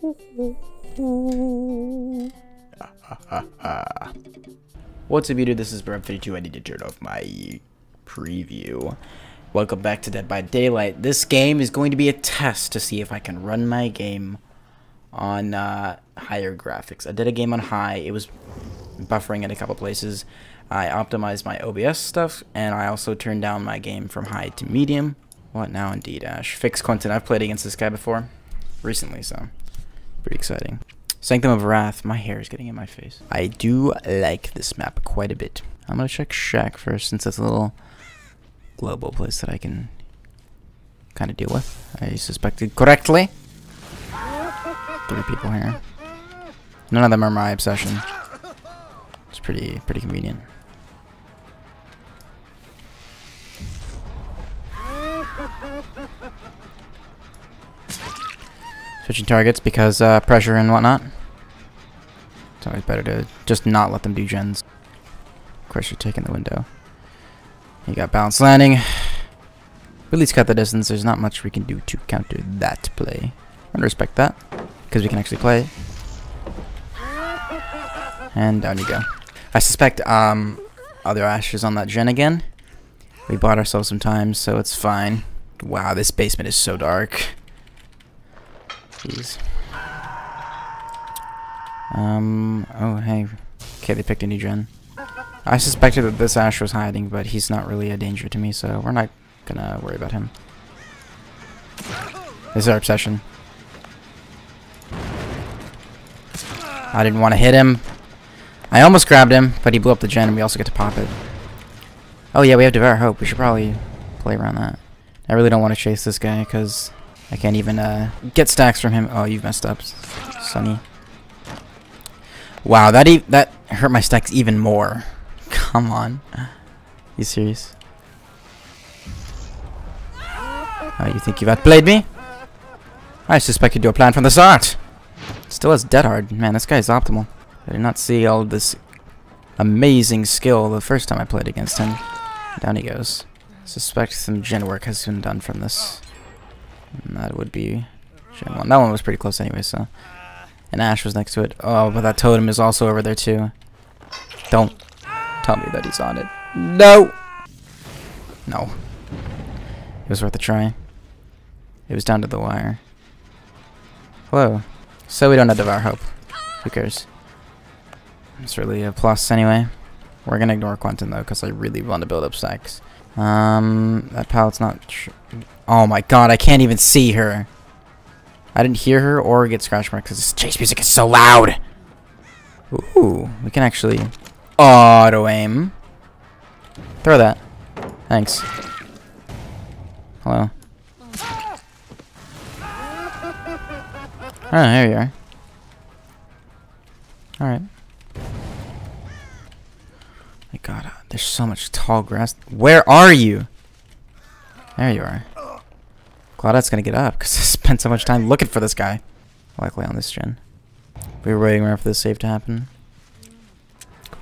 What's up YouTube, this is Brub52, I need to turn off my preview. Welcome back to Dead by Daylight. This game is going to be a test to see if I can run my game on uh, higher graphics. I did a game on high, it was buffering in a couple places. I optimized my OBS stuff, and I also turned down my game from high to medium. What now indeed, Ash? Fix Quentin, I've played against this guy before, recently, so pretty exciting. Sanctum of Wrath, my hair is getting in my face. I do like this map quite a bit. I'm gonna check Shack first, since it's a little global place that I can kind of deal with. I suspected correctly. Three people here. None of them are my obsession. It's pretty pretty convenient. Switching targets because uh, pressure and whatnot. It's always better to just not let them do gens. Of course, you're taking the window. You got balanced landing. We at least cut the distance. There's not much we can do to counter that play. I respect that. Because we can actually play. And down you go. I suspect um, other Ash is on that gen again. We bought ourselves some time, so it's fine. Wow, this basement is so dark. Um, oh, hey. Okay, they picked a new gen. I suspected that this Ash was hiding, but he's not really a danger to me, so we're not gonna worry about him. This is our obsession. I didn't want to hit him. I almost grabbed him, but he blew up the gen, and we also get to pop it. Oh yeah, we have Devour Hope. We should probably play around that. I really don't want to chase this guy, because I can't even uh, get stacks from him. Oh, you've messed up, Sonny. Wow, that e that hurt my stacks even more. Come on. You serious? Oh, you think you've outplayed me? I suspected your plan from the start. Still has dead hard. Man, this guy is optimal. I did not see all this amazing skill the first time I played against him. Down he goes. Suspect some gen work has been done from this. And that would be gen 1. That one was pretty close anyway, so... And Ash was next to it. Oh, but that totem is also over there too. Don't tell me that he's on it. No! No. It was worth a try. It was down to the wire. Hello. So we don't have Devour Hope. Who cares? It's really a plus anyway. We're gonna ignore Quentin though, because I really want to build up stacks. Um, that pallet's not... oh my god, I can't even see her. I didn't hear her or get scratch marks because this chase music is so loud. Ooh, we can actually auto aim. Throw that. Thanks. Hello. Oh, there you are. Alright. My god, there's so much tall grass. Where are you? There you are. Claudette's gonna get up because I spent so much time looking for this guy. Likely on this gen. We were waiting around for this save to happen.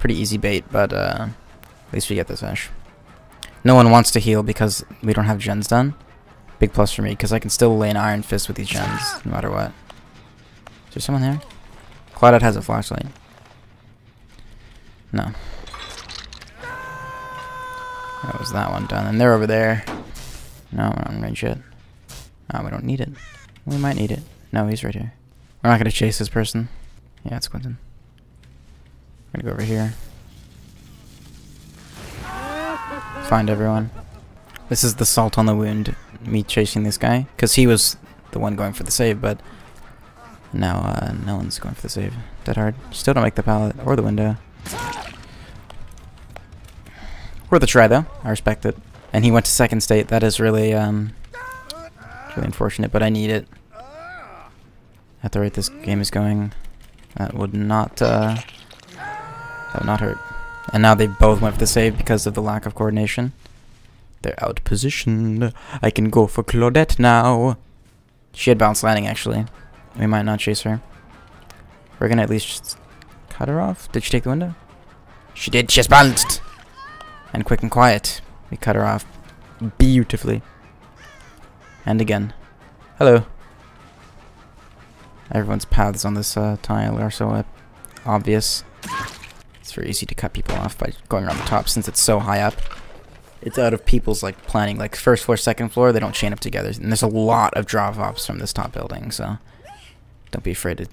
Pretty easy bait, but uh, at least we get this Ash. No one wants to heal because we don't have gens done. Big plus for me because I can still lay an Iron Fist with these gens no matter what. Is there someone there? Claudette has a flashlight. No. That was that one done. And they're over there. No, we're not in range. Oh, we don't need it. We might need it. No, he's right here. We're not going to chase this person. Yeah, it's Quentin. We're going to go over here. Find everyone. This is the salt on the wound, me chasing this guy. Because he was the one going for the save, but now uh, no one's going for the save. Dead hard. Still don't make the pallet or the window. Worth a try, though. I respect it. And he went to second state. That is really um, really unfortunate, but I need it. At the rate this game is going, that would not, uh, that would not hurt. And now they both went for the save because of the lack of coordination. They're out positioned. I can go for Claudette now. She had balanced landing, actually. We might not chase her. We're gonna at least cut her off. Did she take the window? She did. She has bounced. And quick and quiet. We cut her off beautifully. And again. Hello. Everyone's paths on this uh, tile are so uh, obvious. It's very easy to cut people off by going around the top since it's so high up. It's out of people's like planning, like first floor, second floor, they don't chain up together. And there's a lot of drop-offs from this top building, so don't be afraid to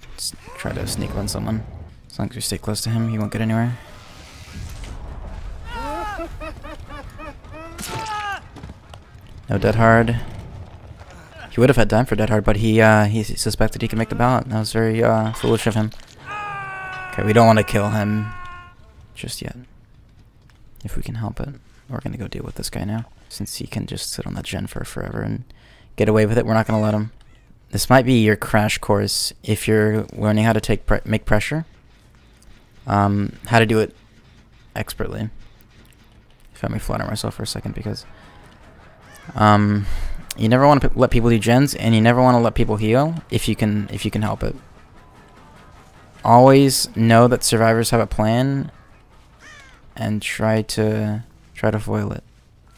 try to sneak on someone. As long as you stay close to him, he won't get anywhere. No dead hard. He would have had time for dead hard, but he uh, he suspected he could make the pallet. That was very uh, foolish of him. Okay, we don't want to kill him just yet. If we can help it. We're going to go deal with this guy now. Since he can just sit on that gen for forever and get away with it, we're not going to let him. This might be your crash course if you're learning how to take pre make pressure. Um, how to do it expertly. Let me flatter myself for a second because um, you never want to let people do gens, and you never want to let people heal if you can if you can help it. Always know that survivors have a plan, and try to try to foil it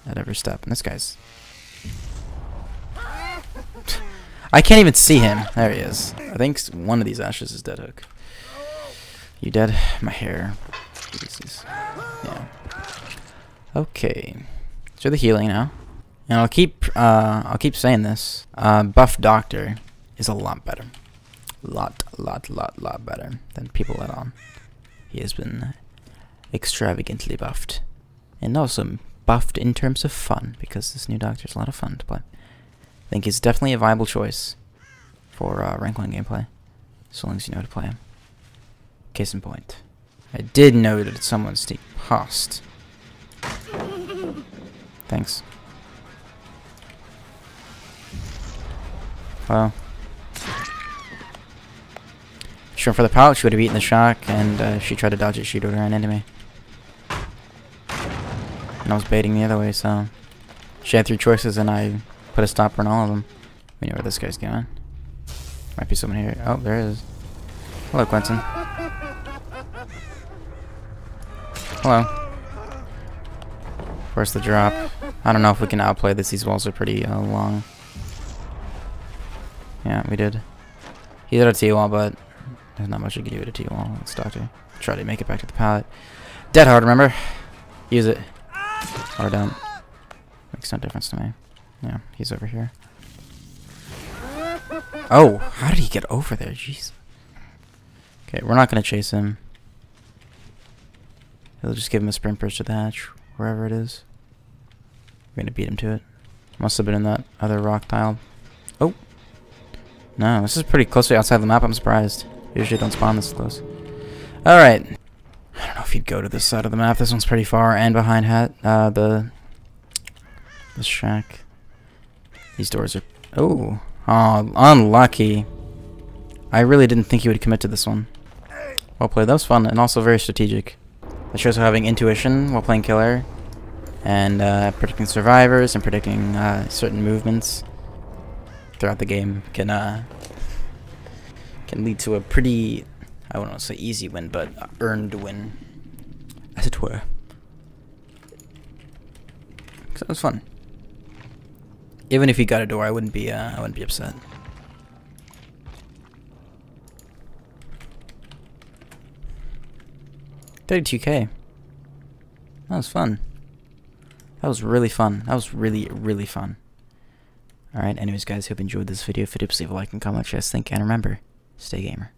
at every step. And this guy's. I can't even see him. There he is. I think one of these ashes is Dead Hook. You dead? My hair. Okay. So the healing now. And I'll keep uh, I'll keep saying this. Uh, buff Doctor is a lot better. Lot, lot, lot, lot better than people let on. He has been extravagantly buffed. And also buffed in terms of fun, because this new Doctor is a lot of fun to play. I think he's definitely a viable choice for uh, rank 1 gameplay, so long as you know how to play him. Case in point. I did know that someone's sneak past. Thanks. Well. Sure, for the pallet, she would have eaten the shock, and uh, she tried to dodge it, she would have ran into me. And I was baiting the other way, so... She had three choices, and I put a stopper on all of them. We know where this guy's going. Might be someone here. Oh, there is. Hello, Quentin. Hello. Where's the drop? I don't know if we can outplay this. These walls are pretty uh, long. Yeah, we did. He did a T-wall, but there's not much you can do with a T-wall. Let's Doctor. Try to make it back to the pallet. Dead hard, remember? Use it. Or don't. Makes no difference to me. Yeah, he's over here. Oh, how did he get over there? Jeez. Okay, we're not going to chase him. He'll just give him a sprint bridge to the hatch, wherever it is. We're to beat him to it. Must have been in that other rock tile. Oh, no, this is pretty close to outside the map. I'm surprised. Usually don't spawn this close. Alright. I don't know if you'd go to this side of the map. This one's pretty far and behind hat. Uh, the... The shack. These doors are... Oh. Oh, unlucky. I really didn't think he would commit to this one. Well played. That was fun and also very strategic. That shows how having intuition while playing killer and uh, predicting survivors and predicting uh, certain movements throughout the game can uh, can lead to a pretty, I wouldn't say easy win, but earned win, as it were. Cause that was fun. Even if he got a door, I wouldn't be uh, I wouldn't be upset. Thirty-two K. That was fun. That was really fun. That was really, really fun. Alright, anyways guys, hope you enjoyed this video. If you did, please leave a like and comment guys think. And remember, stay gamer.